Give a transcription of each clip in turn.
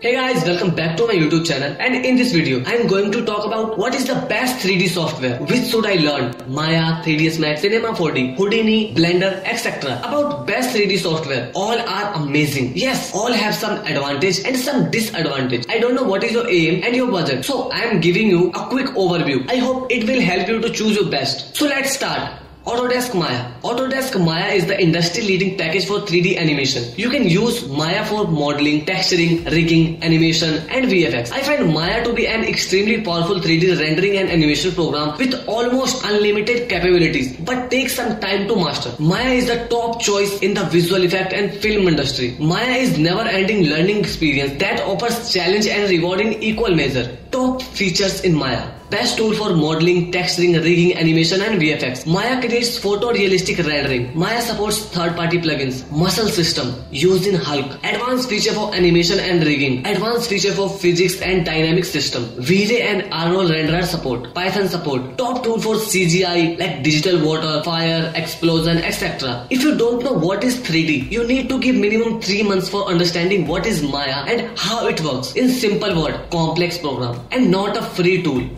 Hey guys, welcome back to my YouTube channel and in this video I am going to talk about what is the best 3D software, which should I learn, Maya, 3ds Max, Cinema 4D, Houdini, Blender, etc. About best 3D software, all are amazing. Yes, all have some advantage and some disadvantage. I don't know what is your aim and your budget. So I am giving you a quick overview. I hope it will help you to choose your best. So let's start. Autodesk Maya. Autodesk Maya is the industry leading package for 3D animation. You can use Maya for modeling, texturing, rigging, animation and VFX. I find Maya to be an extremely powerful 3D rendering and animation program with almost unlimited capabilities but takes some time to master. Maya is the top choice in the visual effect and film industry. Maya is never ending learning experience that offers challenge and reward in equal measure. Top features in Maya. Best tool for modeling, texturing, rigging, animation and VFX. Maya creates photorealistic rendering. Maya supports third-party plugins. Muscle system used in Hulk. Advanced feature for animation and rigging. Advanced feature for physics and dynamic system. V-Ray and Arnold renderer support. Python support. Top tool for CGI like digital water, fire, explosion, etc. If you don't know what is 3D, you need to give minimum 3 months for understanding what is Maya and how it works. In simple word, complex program and not a free tool.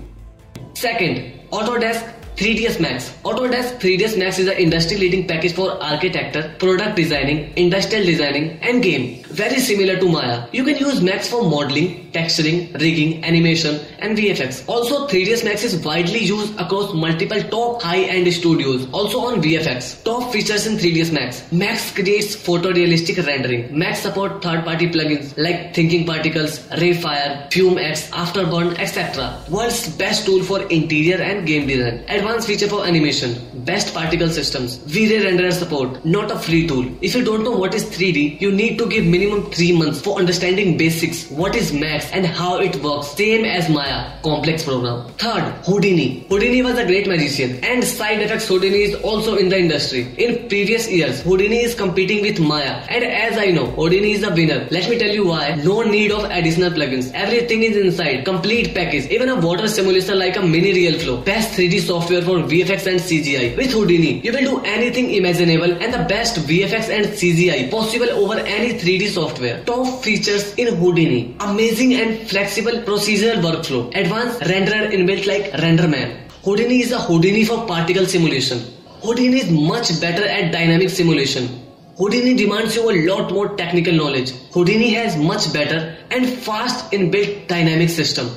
Second, Autodesk 3ds Max. Autodesk 3ds Max is an industry leading package for architecture, product designing, industrial designing and game. Very similar to Maya. You can use Max for modeling, texturing, rigging, animation and VFX. Also 3ds Max is widely used across multiple top high-end studios. Also on VFX. Top features in 3ds Max. Max creates photorealistic rendering. Max support third-party plugins like Thinking Particles, Rayfire, Fume FumeX, Afterburn, etc. World's best tool for interior and game design. Advanced feature for animation. Best particle systems. V-Ray renderer support. Not a free tool. If you don't know what is 3D, you need to give minimum 3 months for understanding basics. What is Max and how it works. Same as Maya. Complex program. Third, Houdini. Houdini was a great magician and SideFX Houdini is also in the industry. In previous years, Houdini is competing with Maya and as I know, Houdini is the winner. Let me tell you why. No need of additional plugins. Everything is inside. Complete package. Even a water simulation like a mini RealFlow. Best 3D software for VFX and CGI. With Houdini, you will do anything imaginable and the best VFX and CGI possible over any 3D software. Top features in Houdini. Amazing and flexible procedural workflow. Advanced renderer inbuilt like RenderMan. Houdini is a Houdini for particle simulation. Houdini is much better at dynamic simulation. Houdini demands you a lot more technical knowledge. Houdini has much better and fast inbuilt dynamic system.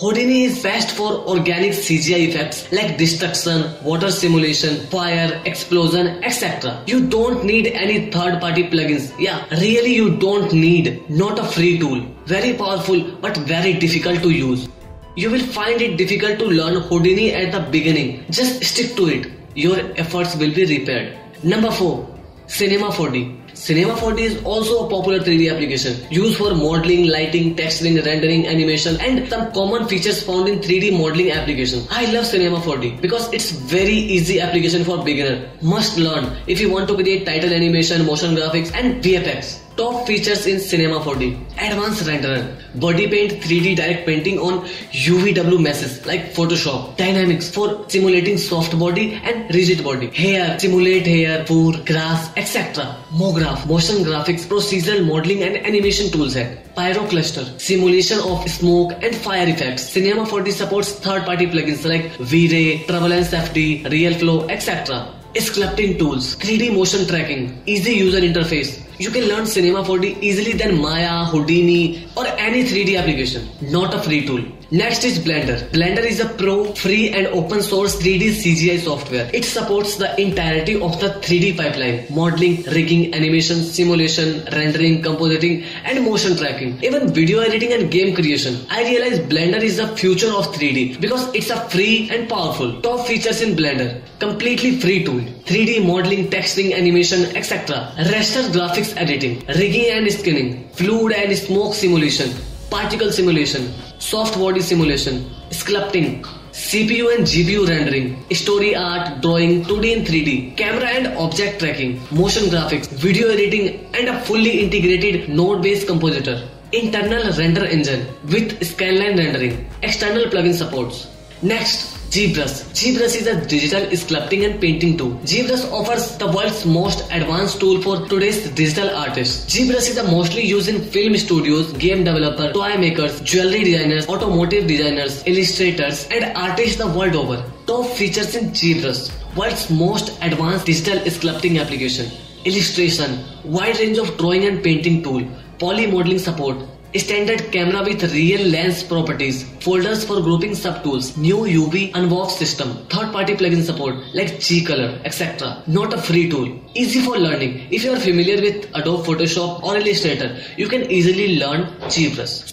Houdini is best for organic CGI effects like destruction, water simulation, fire, explosion, etc. You don't need any third party plugins. Yeah, really you don't need. Not a free tool. Very powerful but very difficult to use. You will find it difficult to learn Houdini at the beginning. Just stick to it. Your efforts will be repaired. Number 4. Cinema 4D. Cinema 4D is also a popular 3D application used for modeling, lighting, texturing, rendering, animation and some common features found in 3D modeling application. I love Cinema 4D because it's very easy application for beginner. Must learn if you want to create title animation, motion graphics and VFX. Top features in Cinema four D advance render body paint three D direct painting on UV W meshes like Photoshop dynamics for simulating soft body and rigid body hair simulate hair for grass etcetera MoGraph motion graphics procedural modelling and animation tools है pyro cluster simulation of smoke and fire effect Cinema four D support third party plugins like V Ray turbulence F D real flow etcetera scripting tools three D motion tracking easy user interface You can learn Cinema 4D easily than Maya, Houdini or any 3D application. Not a free tool. Next is Blender. Blender is a pro, free and open source 3D CGI software. It supports the entirety of the 3D pipeline. Modeling, rigging, animation, simulation, rendering, compositing and motion tracking. Even video editing and game creation. I realize Blender is the future of 3D because it's a free and powerful. Top features in Blender. Completely free tool. 3D modeling, texturing, animation, etc. Raster graphics editing. Rigging and skinning. Fluid and smoke simulation. Particle simulation soft body simulation, sculpting, CPU and GPU rendering, story art, drawing, 2D and 3D, camera and object tracking, motion graphics, video editing and a fully integrated node-based compositor, internal render engine with scanline rendering, external plugin supports. Next, ZBrush. ZBrush is a digital sculpting and painting tool. ZBrush offers the world's most advanced tool for today's digital artists. ZBrush is mostly used in film studios, game developers, toy makers, jewelry designers, automotive designers, illustrators, and artists the world over. Top features in ZBrush, world's most advanced digital sculpting application. Illustration, wide range of drawing and painting tool, poly modeling support, Standard camera with real lens properties, folders for grouping subtools, new UV unwrap system, third party plugin support like G-Color, etc. Not a free tool. Easy for learning. If you are familiar with Adobe Photoshop or Illustrator, you can easily learn ZBrush.